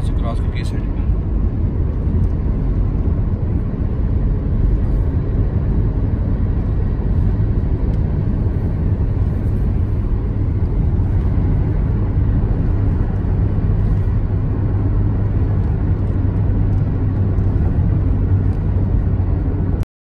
यहाँ से क्रॉस करके साइड में